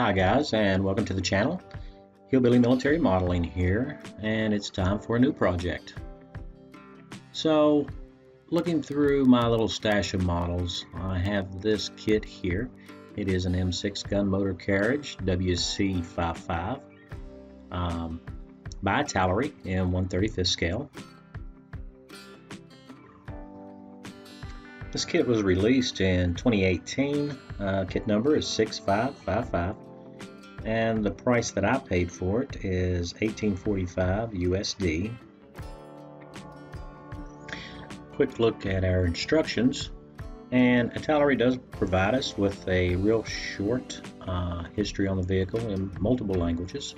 Hi guys and welcome to the channel. Hillbilly Military Modeling here and it's time for a new project. So looking through my little stash of models I have this kit here. It is an M6 gun motor carriage WC55 um, by Italeri in 135th scale. This kit was released in 2018. Uh, kit number is 6555 and the price that I paid for it is 1845 USD. Quick look at our instructions and Italeri does provide us with a real short uh, history on the vehicle in multiple languages.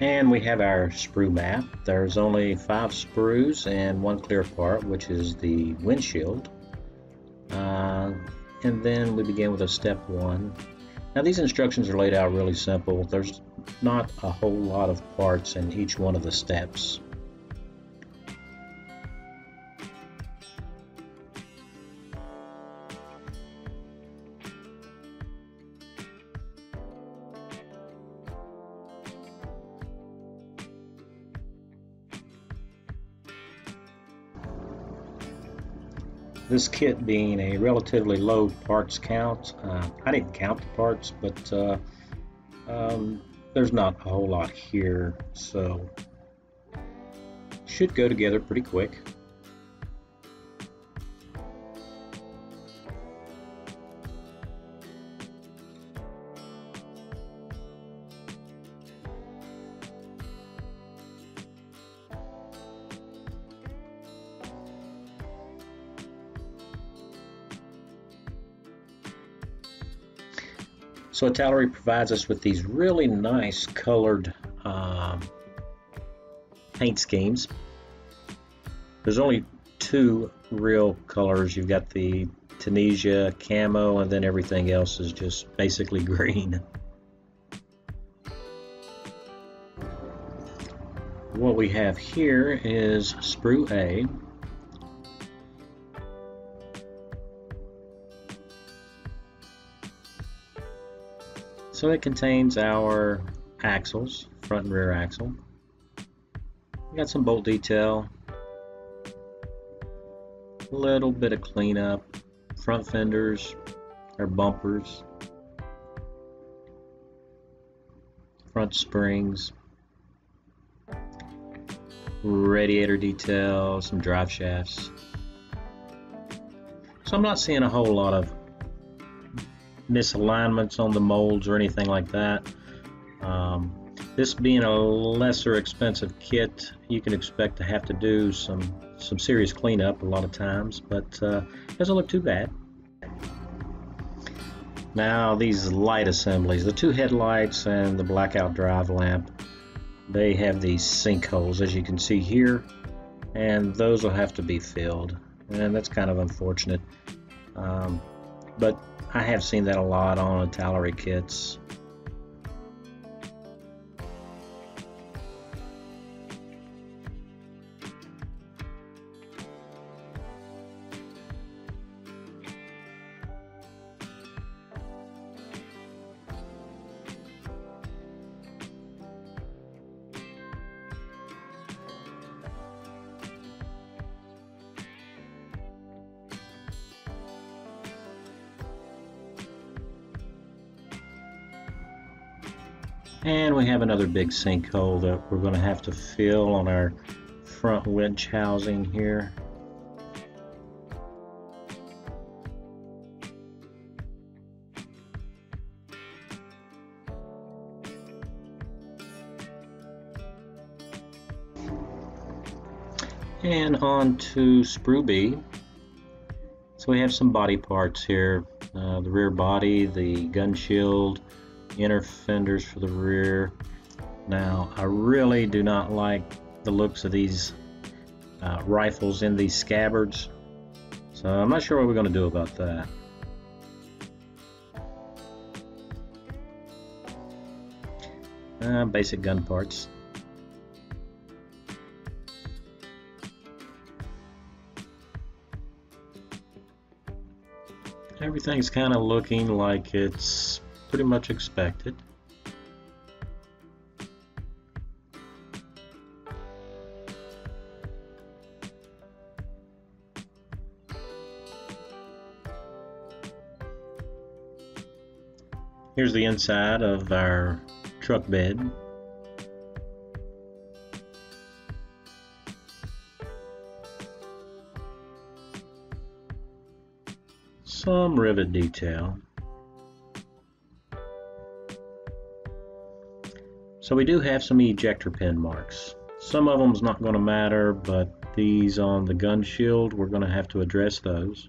And we have our sprue map. There's only five sprues and one clear part, which is the windshield. Uh, and then we begin with a step one. Now these instructions are laid out really simple. There's not a whole lot of parts in each one of the steps. This kit being a relatively low parts count, uh, I didn't count the parts, but uh, um, there's not a whole lot here, so should go together pretty quick. So Italeri provides us with these really nice colored um, paint schemes. There's only two real colors. You've got the Tunisia camo and then everything else is just basically green. What we have here is sprue A So it contains our axles, front and rear axle. We got some bolt detail, a little bit of cleanup, front fenders, our bumpers, front springs, radiator detail, some drive shafts. So I'm not seeing a whole lot of misalignments on the molds or anything like that. Um, this being a lesser expensive kit, you can expect to have to do some some serious cleanup a lot of times, but uh, doesn't look too bad. Now these light assemblies, the two headlights and the blackout drive lamp, they have these sinkholes as you can see here, and those will have to be filled, and that's kind of unfortunate. Um, but I have seen that a lot on Italeri kits. And we have another big sinkhole that we're going to have to fill on our front winch housing here. And on to sprue. So we have some body parts here. Uh, the rear body, the gun shield, inner fenders for the rear. Now, I really do not like the looks of these uh, rifles in these scabbards, so I'm not sure what we're going to do about that. Uh, basic gun parts. everything's kind of looking like it's pretty much expected. Here's the inside of our truck bed. Some rivet detail. So we do have some ejector pin marks. Some of them is not going to matter, but these on the gun shield, we're going to have to address those.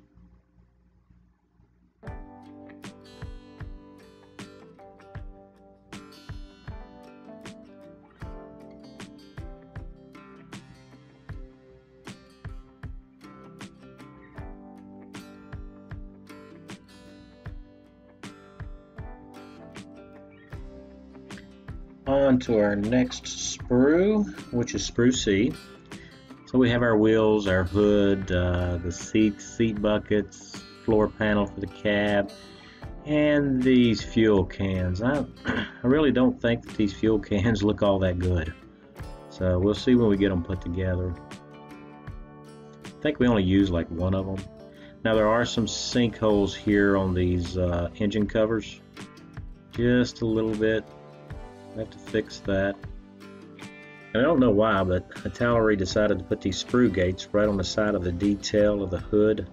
On to our next sprue, which is sprue C. So we have our wheels, our hood, uh, the seats, seat buckets, floor panel for the cab, and these fuel cans. I, I really don't think that these fuel cans look all that good. So we'll see when we get them put together. I think we only use like one of them. Now there are some sinkholes here on these uh, engine covers. Just a little bit. I have to fix that. And I don't know why, but Italeri decided to put these sprue gates right on the side of the detail of the hood.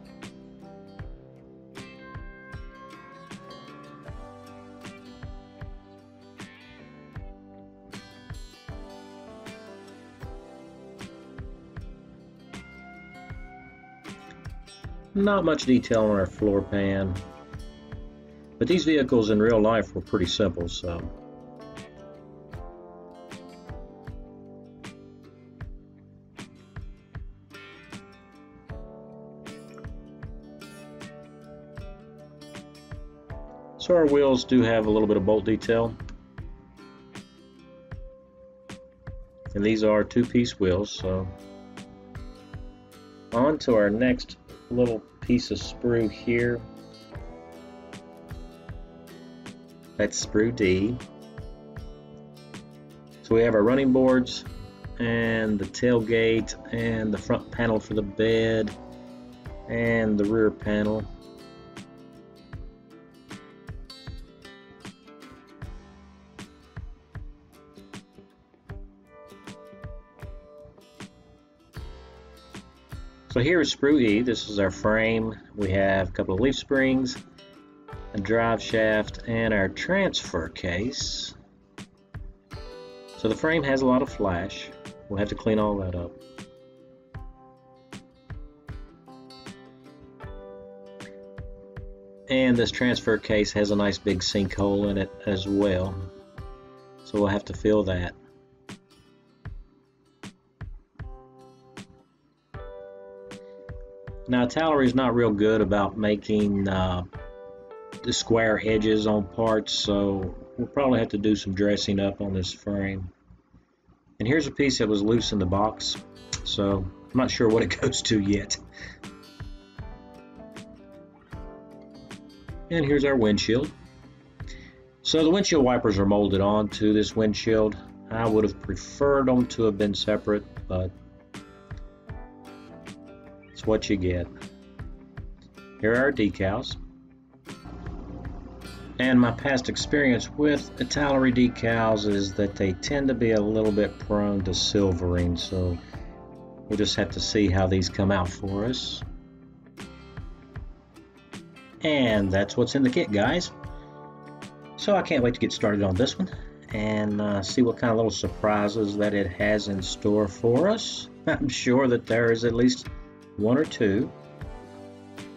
Not much detail on our floor pan. But these vehicles in real life were pretty simple, so So our wheels do have a little bit of bolt detail. And these are two-piece wheels, so on to our next little piece of sprue here. That's sprue D. So we have our running boards and the tailgate and the front panel for the bed and the rear panel. So here is sprue. This is our frame. We have a couple of leaf springs, a drive shaft, and our transfer case. So the frame has a lot of flash. We'll have to clean all that up. And this transfer case has a nice big sinkhole in it as well. So we'll have to fill that. Now Italeri is not real good about making uh, the square edges on parts, so we'll probably have to do some dressing up on this frame. And here's a piece that was loose in the box, so I'm not sure what it goes to yet. And here's our windshield. So the windshield wipers are molded onto this windshield. I would have preferred them to have been separate, but what you get. Here are our decals. And my past experience with Italeri decals is that they tend to be a little bit prone to silvering, so we'll just have to see how these come out for us. And that's what's in the kit, guys. So I can't wait to get started on this one and uh, see what kind of little surprises that it has in store for us. I'm sure that there is at least one or two.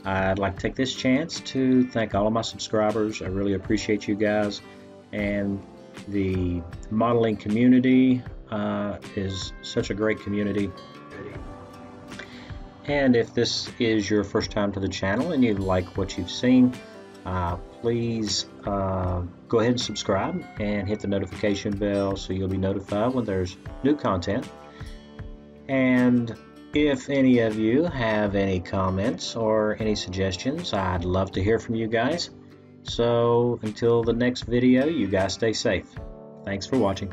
I'd like to take this chance to thank all of my subscribers. I really appreciate you guys. And the modeling community uh, is such a great community. And if this is your first time to the channel and you like what you've seen, uh, please uh, go ahead and subscribe and hit the notification bell so you'll be notified when there's new content. And If any of you have any comments or any suggestions, I'd love to hear from you guys. So until the next video, you guys stay safe. Thanks for watching.